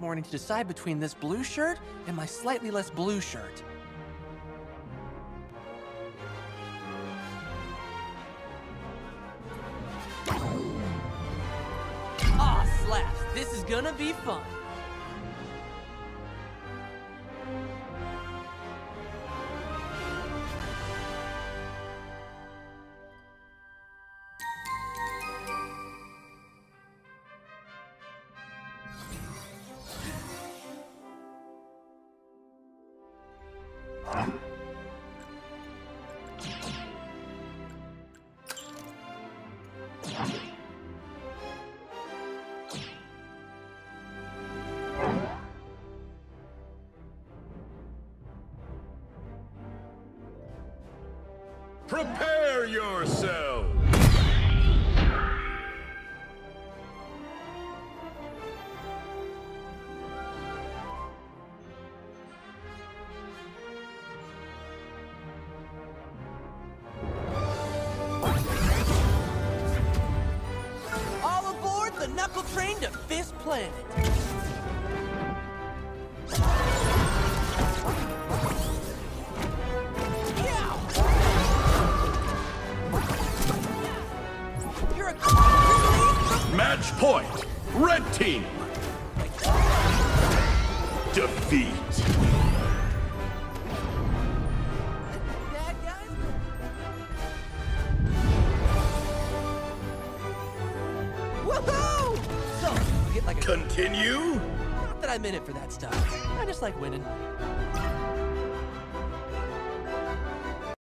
morning to decide between this blue shirt and my slightly less blue shirt. Ah, slaps. This is gonna be fun. Prepare yourself! Planet. You're a? Match point! Red team! Defeat! Woohoo! Get like a Continue? Not that I'm in it for that stuff. I just like winning.